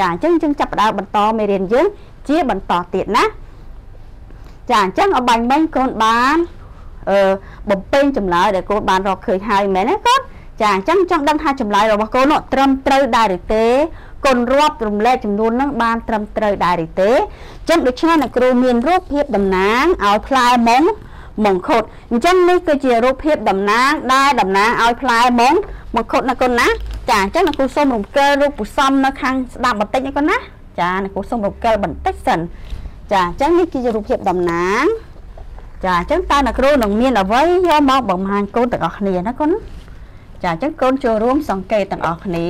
ចាអញ្ចឹងយើងចាប់ផ្ដើមបន្តមេរៀនយើងជាបន្តទៀតណាចាអញ្ចឹងអបាញ់មិញកូនបានអឺបំពេញចម្លើយដែលកូនបានរកឃើញហើយមែនទេកូនចាអញ្ចឹងចង់ដឹងថាចម្លើយរបស់កូននោះត្រឹមត្រូវដែរឬទេកូនរាប់រំលែកចំនួននឹងបានត្រឹមត្រូវដែរឬទេអញ្ចឹងដូច្នេះអ្នកគ្រូមានរូបភាពតំណាងឲ្យផ្លែមុងមង្ឃុតអញ្ចឹងនេះគឺជារូបភាពតំណាងដែលតំណាងឲ្យផ្លែមុងមង្ឃុតណាកូនណា ចាអញ្ចឹងលោកគ្រូសូមរំកិលរូបពុសំនៅខាងស្ដាប់បន្តិចនេះកូនណាចាលោកគ្រូសូមរំកិលបន្តិចសិនចាអញ្ចឹងនេះគឺជារូបភាពតំណាងចាអញ្ចឹងតើអ្នកគ្រូនឹងមានអ្វីយកមកបង្ហាញកូនទាំងអស់គ្នាណាកូនចាអញ្ចឹងកូនចូលរួមសង្កេតទាំងអស់គ្នា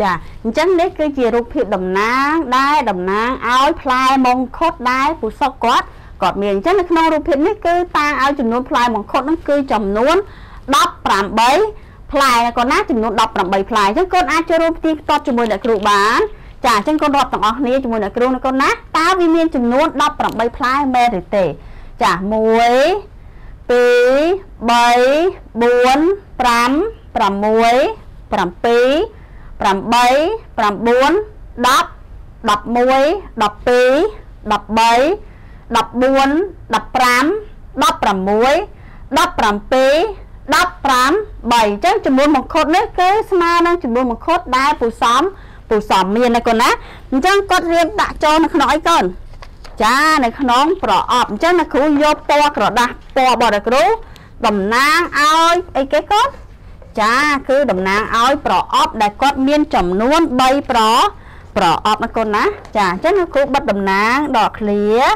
ចាអញ្ចឹងនេះគឺជារូបភាពតំណាង ដែរតំណាងឲ្យផ្លែមងឃុតដែរពុសកគាត់ គាត់មានអញ្ចឹងនៅក្នុងរូបភាពនេះគឺតាឲ្យចំនួនផ្លែមង្ឃុតហ្នឹងគឺចំនួន18ផ្លែគាត់ណាចំនួន18ផ្លែអញ្ចឹងកូនអាចចូលរួមផ្ទៀងផ្ទាត់ជាមួយអ្នកគ្រូបានចាអញ្ចឹងកូនរាប់ទាំងអស់គ្នាជាមួយអ្នកគ្រូណាកូនណាតើវាមានចំនួន18ផ្លែមែនឬទេចា1 2 3 4 5 6 7 8 9 10 11 12 13 ងចំនួនមង្ឃុតដែលពូសំពូសំមានណាកូនណាអញ្ចឹងគាត់រៀបដាក់ចូលនៅក្នុងអីកូនចានៅក្នុងប្រអប់អញ្ចឹងអ្នកគ្រូយកពណ៌ក្រដាស់ពណ៌របស់អ្នកគ្រូតំណាងឲ្យអីគេកូនចាគឺតំណាងឲ្យប្រអប់ដែលគាត់មានចំនួន3ប្រប្រអប់ណាកូនណាចាអញ្ចឹងគ្រូបិទតំណាងដក clear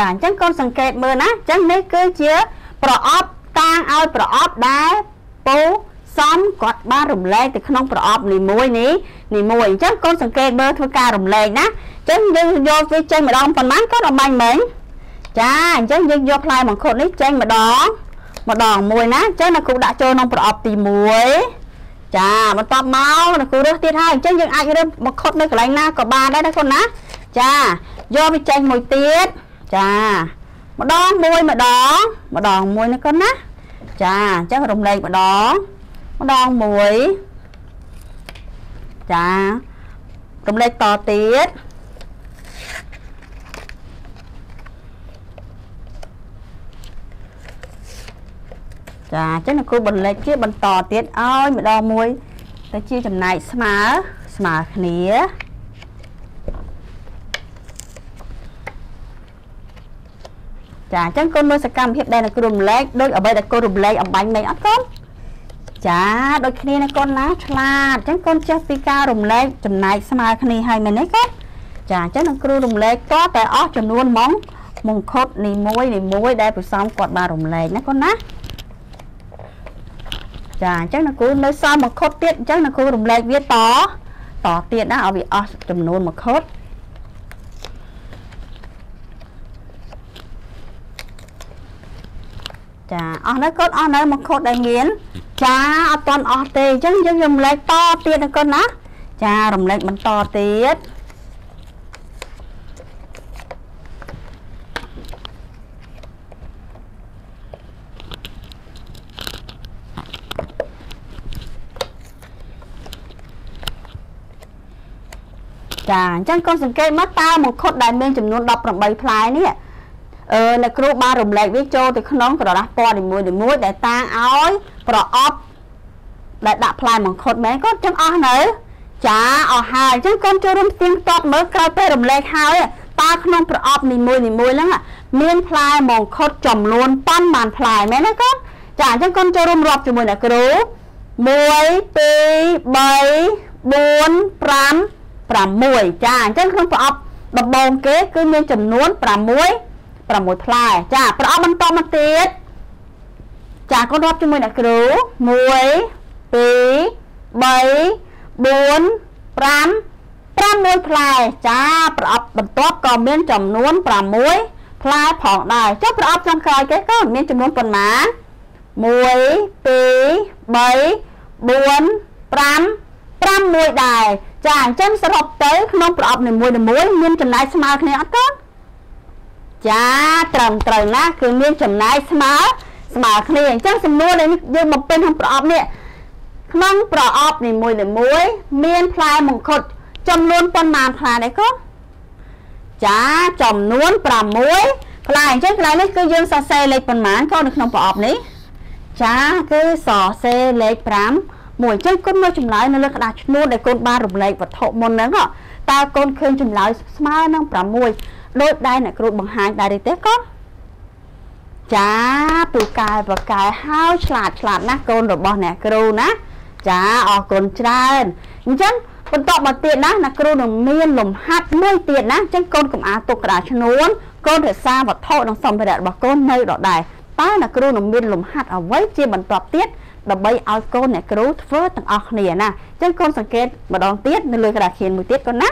ចាអញ្ចឹងកូនសង្កេតមើលណាអញ្ចឹងនេះគឺជាប្រអប់តាងឲ្យប្រអប់ដែលពូសំគាត់បានរំលែកទៅក្នុងប្រអប់នីមួយនេះនីមួយអញ្ចឹងកូនសង្កេតមើលធ្វើការរំលែកណាអញ្ចឹងយើងយកវាចេញម្ដងប៉ុន្មានគាត់អបាញ់មិញចាអញ្ចឹងយើងយកផ្លែមង្ឃុតនេះចេញម្ដងម្ដងមួយណាអញ្ចឹងអ្នកគ្រូដាក់ចូលក្នុងប្រអប់ទី1ចាបន្ទាប់មកអ្នកគ្រូរើសទៀតហើយអញ្ចឹងយើងអាចរើសមង្ឃុតនៅកន្លែងណាក៏បានដែរណាកូនណាចាយកវាចេញមួយទៀត ចាម្ដងមួយម្ដងម្ដងមួយណាកូនណាចាអញ្ចឹងរំលែកម្ដងម្ដងមួយចារំលែកតទៀតចាអញ្ចឹងគ្រូបន្លែកជាបន្តទៀតឲ្យម្ដងមួយ ទៅជាចំណែកស្មើស្មើគ្នា ចាអញ្ចឹងកូនមើលសកម្មភាពដែលនៅគ្រូរំលែកដូចអ្វីដែលកូនរំលែកអំបញ្ញមិញអត់កូនចាដូចគ្នាណាកូនណាឆ្លាតអញ្ចឹងកូនចេះពីការរំលែកចំណែកស្មើគ្នាហើយមែនទេកូនចាអញ្ចឹងនឹងគ្រូរំលែកតតែអស់ចំនួនម៉ងមង្ឃុតនីមួយនីមួយដែលប្រសំគាត់បានរំលែកណាកូនណាចាអញ្ចឹងនៅគ្រូនៅសល់មង្ឃុតទៀតអញ្ចឹងនៅគ្រូរំលែកវាតតទៀតណាឲ្យវាអស់ចំនួនមង្ឃុត ចាអស់នៅកូនអស់នៅមកខុសដែលមាន ចាអត់តន់អស់ទេអញ្ចឹងយើងរំលែកតទៀតណាកូនណាចារំលែកបន្តទៀតចាអញ្ចឹងកូនសង្កេតមកតើមកខុតដែលមានចំនួន18ផ្លែនេះ អឺអ្នកគ្រូបានរំលែកវាចូលទៅក្នុងក្រដាសពណ៌នីមួយៗដែលតាងឲ្យប្រអប់ដែលដាក់ផ្លែមង្ឃុតមែនគាត់ចឹងអស់នៅចាអស់ហើយអញ្ចឹងកូនចូលរួមទៀងទាត់មើលក្រោយពេលរំលែកហើយតើក្នុងប្រអប់នីមួយនីមួយហ្នឹងមានផ្លែមង្ឃុតចំនួនប៉ុន្មានផ្លែមែនទេកូនចាអញ្ចឹងកូនចូលរួមរាប់ជាមួយអ្នកគ្រូ1 2 3 4 5 6ចាអញ្ចឹងក្នុងប្រអប់ដំបូងគេគឺមានចំនួន6 6ផ្លែចាប្រអប់បន្តមកទៀតចាកូនរាប់ជាមួយអ្នកគ្រូ1 2 3 4 5 6ផ្លែចាប្រអប់បន្ទាប់ក៏មានចំនួន6ផ្លែផងដែរចុះប្រអប់ចុងក្រោយគេក៏មានចំនួនប៉ុន្មាន1 2 3 4 5 5មួយដែរចាអញ្ចឹងសរុបទៅក្នុងប្រអប់នីមួយៗមានចំណាយស្មើគ្នាអត់ទេ ចាត្រឹមត្រូវណាស់គឺមានចំណាយស្មើស្មើគ្នាអញ្ចឹងសំណួរដែលយើងបំពេញក្នុងប្រអប់នេះក្នុងប្រអប់នីមួយៗមានផ្លែមង្ឃុតចំនួនប៉ុន្មានផ្លែដែរកូនចាចំនួន6ផ្លែអញ្ចឹងកន្លែងនេះគឺយើងសរសេរលេខប៉ុន្មានកូននៅក្នុងប្រអប់នេះចាគឺសរសេរលេខ5មួយអញ្ចឹងគុណមកចម្លើយនៅលើក្តារឈ្នួលដែលគុណបានរំលែកវត្ថុមុនហ្នឹងតើគុណឃើញចម្លើយស្មើនឹង6 ដូចដែរអ្នកគ្រូបង្ហាញដែរទេកូនចាពូកែបកែហើយឆ្លាតឆ្លាតណាស់កូនរបស់អ្នកគ្រូណាចាអរគុណច្រើនអញ្ចឹងបន្តមកទៀតណាអ្នកគ្រូនឹងមានលំហាត់មួយទៀតណាអញ្ចឹងកូនកុំអាទុកក្តារឈ្នួលកូនរក្សាវត្ថុនិងសម្ភារៈរបស់កូននៅដដែលតើអ្នកគ្រូនឹងមានលំហាត់អ្វីជាបន្តទៀតដើម្បីឲ្យកូនអ្នកគ្រូធ្វើទាំងអស់គ្នាណាអញ្ចឹងកូនសង្កេតម្ដងទៀតនៅលើក្តារខៀនមួយទៀតកូនណា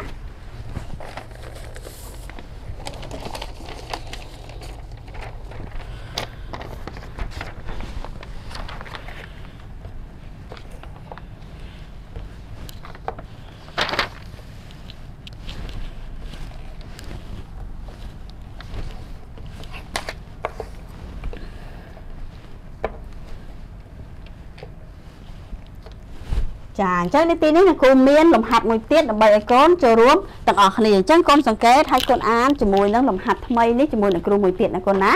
ចាអញ្ចឹងនៅទីនេះគ្រូមានលំហាត់មួយទៀតដើម្បីឲ្យកូនចូលរួមទាំងអស់គ្នាអញ្ចឹងកូនសង្កេតហើយកូនអានជាមួយនឹងលំហាត់ថ្មីនេះជាមួយនឹងគ្រូមួយទៀតណាកូនណា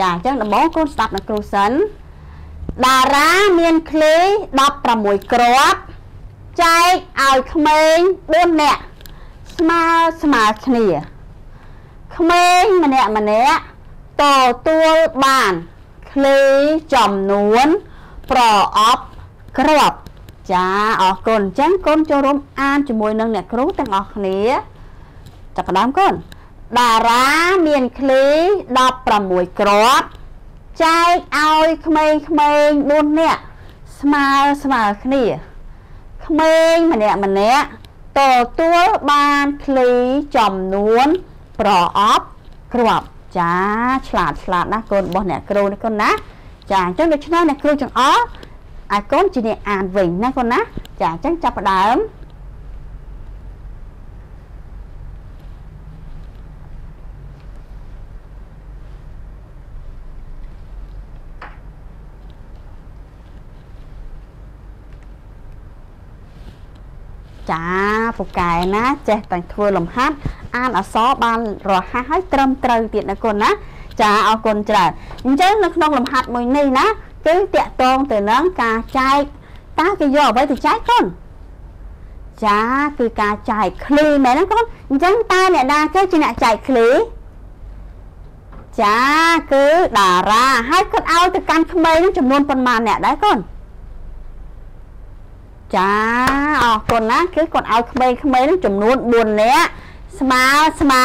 ចាអញ្ចឹងដំបូងកូនស្ដាប់នៅគ្រូសិនតារាមានឃ្លេ16គ្រាប់ចែកឲ្យក្មេង4នាក់ស្មើស្មើគ្នាក្មេងម្នាក់ម្នាក់ទទួលបានឃ្លេចំនួនប្រអប់គ្រាប់ ចាអរគុណអញ្ចឹងកូនចូលរួមអានជាមួយនឹងអ្នកគ្រូទាំងអស់គ្នាចាប់ផ្ដើមកូនតារាមានឃ្លី16គ្រាប់ចែកឲ្យក្មេងៗ4នាក់ស្មើស្មើគ្នាក្មេងម្នាក់ម្នាក់ទទួលបានឃ្លីចំនួនប្រអប់គ្រាប់ចាឆ្លាតឆ្លាតណាស់កូនរបស់អ្នកគ្រូនេះកូនណាចាអញ្ចឹងដូច្នេះអ្នកគ្រូទាំងអស់ ឲ្យកូនជាអ្នកអានវិញណាកូនណាចាអញ្ចឹងចាប់ផ្ដើមចាពូកែណាចេះតែធ្វើលំហាត់អានអក្សរបានរហ័សហើយត្រឹមត្រូវទៀតណាកូនណាចាអរគុណច្រើនអញ្ចឹងនៅក្នុងលំហាត់មួយនេះណា គឺតកតងទៅនឹងការចែកតើគេយកអ្វីទៅចែកកូនចាគឺការចែកឃ្លីមែនណាកូនអញ្ចឹងតើអ្នកណាគេជាអ្នកចែកឃ្លីចាគឺតារាហើយគាត់ឲ្យទៅកាន់ក្មេងនឹងចំនួនប៉ុន្មានអ្នកដែរកូនចាអរគុណណាគឺគាត់ឲ្យក្មេងៗនឹងចំនួន4នាក់ស្មើស្មើ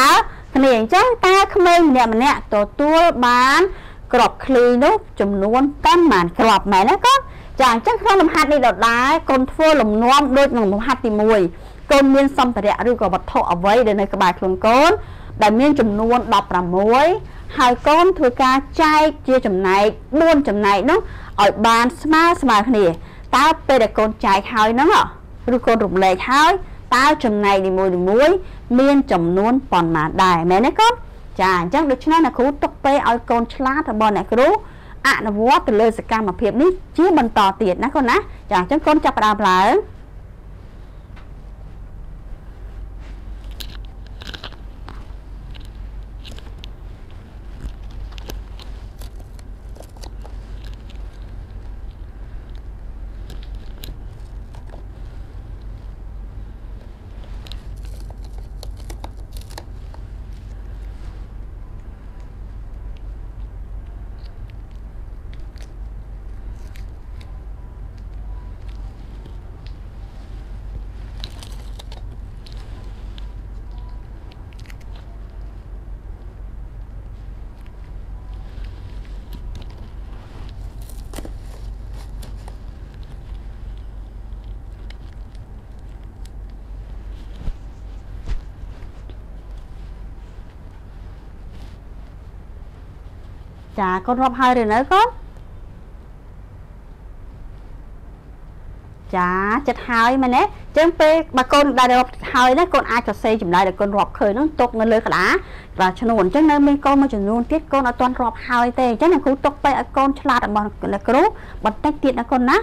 គ្នាអញ្ចឹងតើក្មេងម្នាក់ម្នាក់ទទួលបាន ក្របឃ្លីនោះចំនួនប៉ុន្មានក្របមែនទេកូនចាអញ្ចឹងក្នុងលំហាត់នេះដដែលកូនធ្វើលំនាំដូចនឹងលំហាត់ទី1កូនមានសម្ភារៈឬក៏វត្ថុអ្វីដែលនៅក្បែរខ្លួនកូនដែលមានចំនួន16ហើយកូនធ្វើការចែកជាចំណែក4ចំណែកនោះឲ្យបានស្មើស្មើគ្នាតើពេលដែលកូនចែកហើយហ្នឹងឬកូនរំលែកហើយតើចំណែកនីមួយៗមានចំនួនប៉ុន្មានដែរមែនទេកូន ចាអញ្ចឹងដូច្នេះអ្នកគ្រូទុកពេលឲ្យកូនឆ្លាតរបស់អ្នកគ្រូអនុវត្តទៅលើសកម្មភាពនេះជាបន្តទៀតណាកូនណាចាអញ្ចឹងកូនចាប់ផ្ដើមឡើង ចាកូនរាប់ហើយឬនៅកូនចាចិត្តហើយមែនទេអញ្ចឹងពេលបើកូនដែលរាប់ហើយណាកូនអាចសរសេរចម្លើយដែលកូនរាប់ឃើញហ្នឹងទុកនៅលើក្តារក្តារឈ្នួនអញ្ចឹងនៅមានកូនមួយចំនួនទៀតកូនអត់ទាន់រាប់ហើយទេអញ្ចឹងអ្នកគ្រូទុកទៅឲ្យកូនឆ្លាតរបស់អ្នកគ្រូបន្តិចទៀតណាកូនណា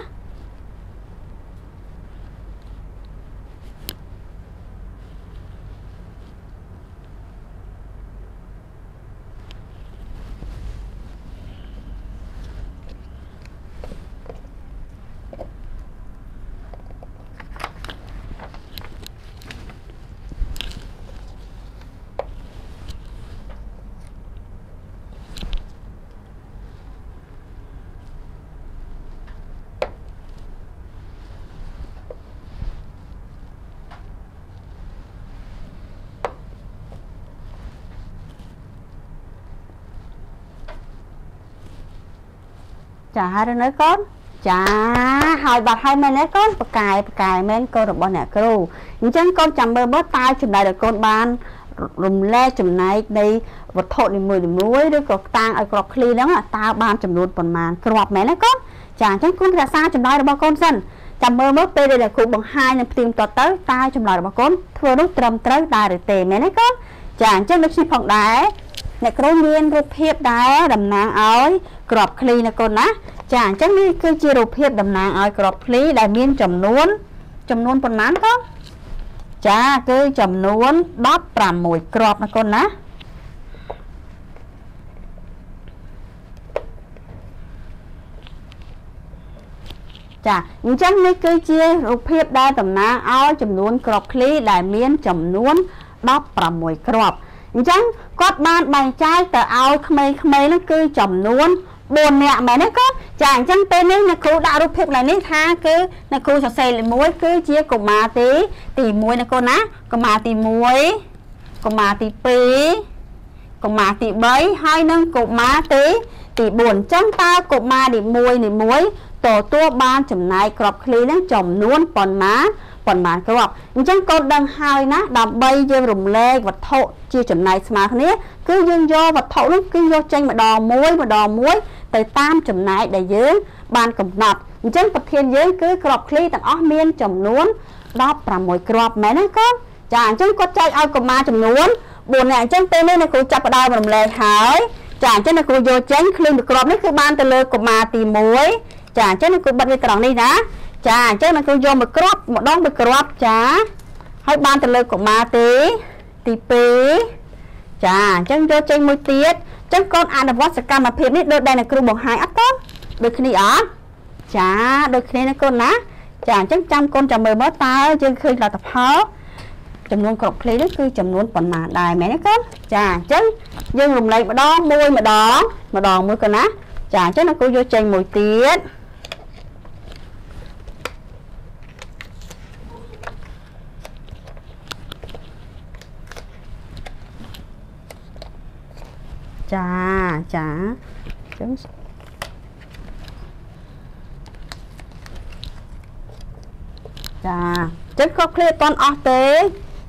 ចាហើយនៅកូនចាហើយបាត់ហើយមែនទេកូនបកែបកែមែនកូនរបស់អ្នកគ្រូអញ្ចឹងកូនចាំមើលមើលតើចំណែកដែលកូនបានរំលែកចំណែកនៃវត្ថុនីមួយៗឬក៏តាំងឲ្យក្របឃ្លីហ្នឹងតើបានចំនួនប៉ុន្មានគ្រាប់មែនទេកូនចាអញ្ចឹងកូនរក្សាចម្លើយរបស់កូនសិនចាំមើលមើលពេលដែលគ្រូបង្ហាញនឹងផ្ទៀងតទៅតើចម្លើយរបស់កូនធ្វើនោះត្រឹមត្រូវដែរឬទេមែនទេកូនចាអញ្ចឹងដូចនេះផងដែរ អ្នកគ្រូមានរូបភាពដែរតំណាងឲ្យក្របឃ្លីណាកូនណាចាអញ្ចឹងនេះគឺជារូបភាពតំណាងឲ្យក្របឃ្លីដែលមានចំនួន ចំនួនប៉ុន្មានកូនចាគឺចំនួន16គ្រាប់ណាកូនណាចាអញ្ចឹងនេះគឺជារូបភាពដែលតំណាងឲ្យចំនួនក្របឃ្លីដែលមានចំនួន16គ្រាប់ អញ្ចឹងគាត់បានបែងចែកទៅឲ្យក្មេងៗនោះគឺចំនួន4នាក់មែនទេកូនចាអញ្ចឹងពេលនេះអ្នកគ្រូដាក់រូបភាពឡើងនេះថាគឺអ្នកគ្រូសរសេរលេខ1គឺជាកុមារទីទី1ណាកូនណាកុមារទី1កុមារទី2កុមារទី3ហើយនិងកុមារទីទី4អញ្ចឹងតើកុមារនីមួយនីមួយទទួលបានចំណែកក្របឃ្លីនឹងចំនួនប៉ុន្មាន ប៉ុន្មានគ្រាប់អញ្ចឹងកូនដឹងហើយណាដើម្បីយើងរំលែកវត្ថុជាចំណែកស្មើគ្នាគឺយើងយកវត្ថុនោះគឺយកចេញម្ដងមួយម្ដងមួយទៅតាមចំណែកដែលយើងបានកំណត់អញ្ចឹងប្រធានយើងគឺក្របឃ្លីទាំងអស់មានចំនួន16គ្រាប់មែនទេកូនចាអញ្ចឹងគាត់ចែកឲ្យកុមារចំនួន4នាក់អញ្ចឹងពេលនេះអ្នកគ្រូចាប់ផ្ដើមរំលែកហើយចាអញ្ចឹងអ្នកគ្រូយកចេញឃ្លីមួយគ្រាប់នេះគឺបានទៅលើកុមារទី1ចាអញ្ចឹងអ្នកគ្រូបិទវាត្រង់នេះណា ចាអញ្ចឹងអ្នកគ្រូយកមួយគ្រាប់ម្ដងមួយគ្រាប់ចាហើយបានទៅលើកុមារទីទី2ចាអញ្ចឹងយកចេញមួយទៀតចឹងកូនអនុវត្តសកម្មភាពនេះដូចដែលអ្នកគ្រូបង្ហាញអត់កូនដូចគ្នាអត់ចាដូចគ្នាណាកូនណាចាអញ្ចឹងចាំកូនចាំមើលមើលតើយើងឃើញលទ្ធផលចំនួនគ្រប់ឃ្លីនេះគឺចំនួនប៉ុន្មានដែរមែនទេកូនចាអញ្ចឹងយើងរំលែកម្ដងមួយម្ដងម្ដងមួយកូនណាចាអញ្ចឹងអ្នកគ្រូយកចេញមួយទៀត ចាចាអញ្ចឹងចាអញ្ចឹងគ្រប់ឃ្លីអត់តន់អស់ទេ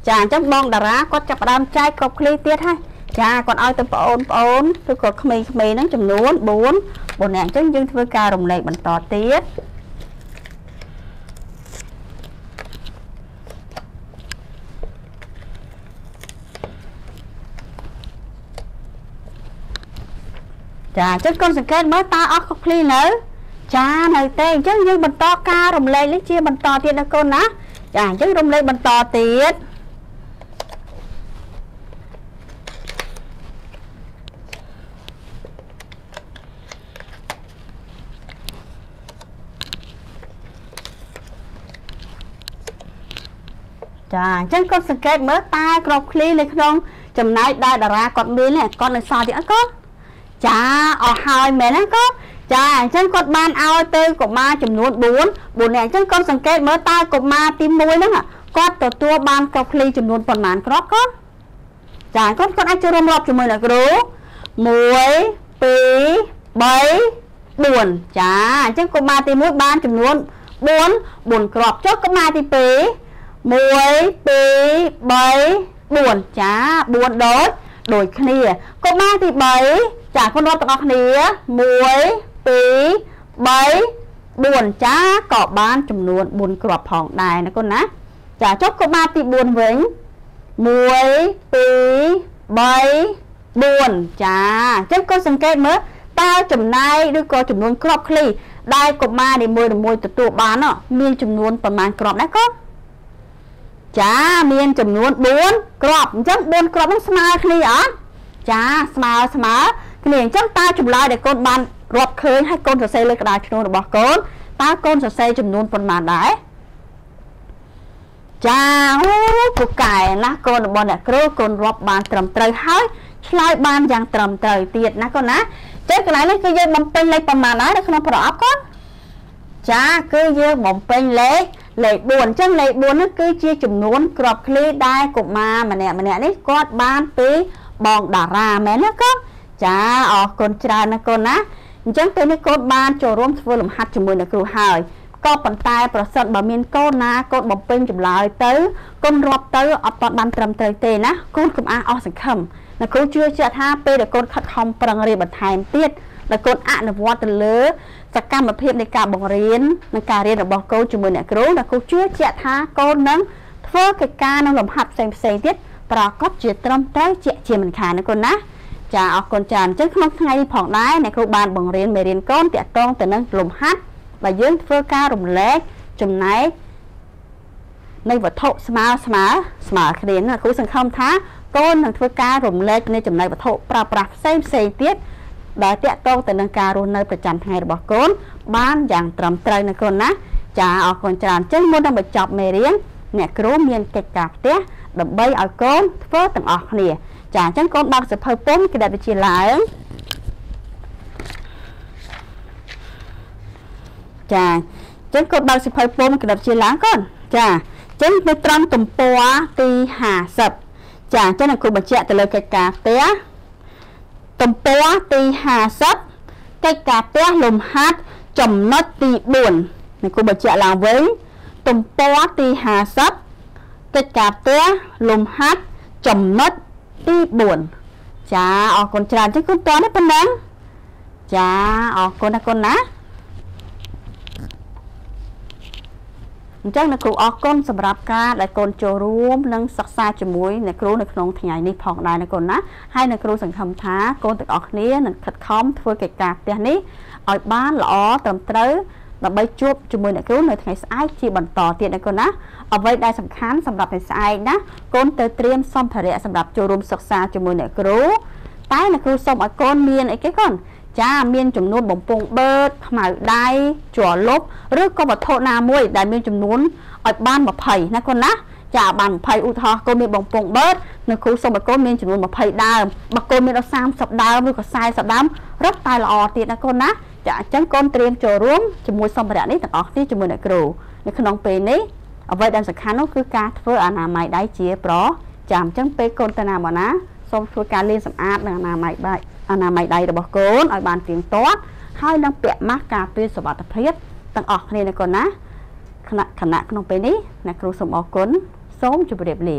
ចាអញ្ចឹងបងតារាគាត់ចាប់ផ្ដើមចែកគ្រប់ឃ្លីទៀតហើយចាគាត់ឲ្យទៅបងអូនបងអូនឬក៏ក្មេងៗហ្នឹងចំនួន4 4នាក់អញ្ចឹងយើងធ្វើការរំលែកបន្តទៀត ចាអញ្ចឹងកូនសង្កេតមើលតើអស់ខុសឃ្លីនៅចានៅទេអញ្ចឹងយើងបន្តការរំលែកនេះជាបន្តទៀតណាកូនណាចាអញ្ចឹងរំលែកបន្តទៀតចាអញ្ចឹងគាត់សង្កេតមើលតើក្របឃ្លីនៅក្នុង ចំណែកដែលតារាគាត់មានគាត់នៅសល់ទៀតអត់គាត់ ចាអស់ហើយមែនទេគាត់ចាអញ្ចឹងគាត់បានឲ្យទៅកុមារចំនួន4 4នាក់អញ្ចឹងគាត់សង្កេតមើលតើកុមារទី1ហ្នឹងគាត់ទទួលបានក្របឃ្លីចំនួនប៉ុន្មានគ្រាប់គាត់ចាគាត់គាត់អាចចូលរួមរាប់ជាមួយអ្នកគ្រូ1 2 3 4ចាអញ្ចឹងកុមារទី1បានចំនួន4 4គ្រាប់ចុះកុមារទី2 1 2 3 4ចា4ដូចដូចគ្នាកុមារទី3 ចាគុណរាប់ទាំងអស់គ្នា1 2 3 4 4ចាក៏បានចំនួន4គ្រាប់ផងដែរណាកូនណាចាចុះក៏បានទី4វិញ1 2 3 4ចាអញ្ចឹងក៏សង្កេតមើលតើចំណាយឬក៏ចំនួនគ្រាប់ឃ្លីដែលកុមារនីមួយៗទទួលបានមានចំនួនប្រមាណគ្រាប់ដែរកូនចាមានចំនួន4គ្រាប់អញ្ចឹង4គ្រាប់ហ្នឹងស្មើគ្នាអត់ចាស្មើស្មើ គ្នាអញ្ចឹងតើចម្លើយដែលកូនបានរាប់ឃើញហើយកូនសរសេរលើក្តារឈ្នួលរបស់កូនតើកូនសរសេរចំនួនប៉ុន្មានដែរចាអូពូកែណាកូនរបស់អ្នកគ្រូកូនរាប់បានត្រឹមត្រូវហើយឆ្លើយបានយ៉ាងត្រឹមត្រូវទៀតណាកូនណាចឹងកន្លែងនេះគឺយើងបំពេញលេខប៉ុន្មានដែរនៅក្នុងប្រអប់កូនចាគឺយើងបំពេញលេខលេខ4អញ្ចឹងលេខ4នេះគឺជាចំនួនក្របឃ្លីដែលកុមារម្នាក់ម្នាក់នេះគាត់បានពីបងតារាមែនទេកូន ចាអរគុណច្រើនណាកូនណាអញ្ចឹងពេលនេះកូនបានចូលរួមធ្វើលំហាត់ជាមួយនឹងគ្រូហើយក៏ប៉ុន្តែប្រសិនបើមានកូនណាកូនបំពេញចម្លើយទៅកូនរាប់ទៅអត់ទាន់បានត្រឹមត្រូវទេណាកូនកុំអះអស់សង្ឃឹមអ្នកគ្រូជឿជាក់ថាពេលដែលកូនខិតខំប្រឹងរៀនបន្ថែមទៀតដែលកូនអនុវត្តទៅលើសកម្មភាពនៃការបង្រៀននិងការរៀនរបស់កូនជាមួយអ្នកគ្រូដែលគ្រូជឿជាក់ថាកូននឹងធ្វើកិច្ចការនិងលំហាត់ផ្សេងផ្សេងទៀតប្រកបជាត្រឹមត្រូវជាក់ជាមិនខានណាកូនណា ចាអរគុណច្រើនអញ្ចឹងក្នុងថ្ងៃនេះផងដែរអ្នកគ្រូបានបង្រៀនមេរៀនកូនតាក់ទងទៅនឹងលំហាត់បើយើងធ្វើការរំលែកចំណែកនៃវត្ថុស្មើស្មើស្មើគ្នាណាគ្រូសង្ឃឹមថាកូននឹងធ្វើការរំលែកនៃចំណែកវត្ថុប្រើប្រាស់ផ្សេងផ្សេងទៀតដែលតាក់ទងទៅនឹងការរស់នៅប្រចាំថ្ងៃរបស់កូន បានយ៉ាងត្រឹមត្រូវណាកូនណាចាអរគុណច្រើនចឹងមុននឹងបញ្ចប់មេរៀនអ្នកគ្រូមានកិច្ចការផ្ទះដើម្បីឲ្យកូនធ្វើទាំងអស់គ្នា ចាអញ្ចឹងកូនបើកសភៅពុំគណិតវិទ្យាឡើងចាអញ្ចឹងកូនបើកសភៅពុំគណិតវិទ្យាឡើងកូនចាអញ្ចឹងនៅត្រង់ទំព័រទី50ចាអញ្ចឹងគ្រូបញ្ជាក់ទៅលើកិច្ចការផ្ទះទំព័រទី50កិច្ចការផ្ទះលំហាត់ចំណុចទី4នេះគ្រូបញ្ជាក់ឡើងវិញទំព័រទី50កិច្ចការផ្ទះលំហាត់ចំណុច ទី4ចាអរគុណច្រើនចឹងគុណតើនេះប៉ុណ្ណឹងចាអរគុណណាគុណណាអញ្ចឹងអ្នកគ្រូអរគុណសម្រាប់ការដែលកូនចូលរួមនិងសិក្សាជាមួយអ្នកគ្រូនៅក្នុងថ្ងៃនេះផងដែរណាកូនណាហើយអ្នកគ្រូសង្ឃឹមថាកូនទាំងអស់គ្នានឹងខិតខំធ្វើកិច្ចការផ្ទះនេះឲ្យបានល្អត្រឹមត្រូវ ដើម្បីជួបជាមួយអ្នកគ្រូនៅថ្ងៃស្អែកជាបន្តទៀតណាកូនណាអ្វីដែលសំខាន់សម្រាប់ថ្ងៃស្អែកណាកូនទៅត្រៀមសម្ភារៈសម្រាប់ចូលរួមសិក្សាជាមួយអ្នកគ្រូតែអ្នកគ្រូសូមឲ្យកូនមានអីគេកូនចាមានចំនួនបំពង់បឺតខ្មៅដៃជ័រលុបឬក៏វត្ថុណាមួយ ដែលមានចំនួនឲ្យបាន20ណាកូនណាចាបាន20ឧទាហរណ៍កូនមានបំពង់បឺតនៅគ្រូសូមឲ្យកូនមានចំនួន20ដើមបើកូនមានដល់30ដើមឬក៏40ដើមរឹតតែល្អទៀតណាកូនណា ចាអញ្ចឹងកូនត្រៀមចូលរួមជាមួយសម្ភារៈនេះទាំងអស់គ្នាជាមួយអ្នកគ្រូនៅក្នុងពេលនេះអ្វីដែលសំខាន់នោះគឺការធ្វើអនាម័យដៃជាប្រចាំអញ្ចឹងពេលកូនទៅណាមកណាសូមធ្វើការលាងសម្អាតនឹងអនាម័យដៃអនាម័យដៃរបស់កូនឲ្យបានទៀងទាត់ហើយនឹងពាក់ម៉ាស់ការពារសុវត្ថិភាពទាំងអស់គ្នាណាកូនណាគណៈគណៈក្នុងពេលនេះអ្នកគ្រូសូមអរគុណសូមជម្រាបលា